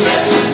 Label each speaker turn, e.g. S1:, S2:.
S1: set.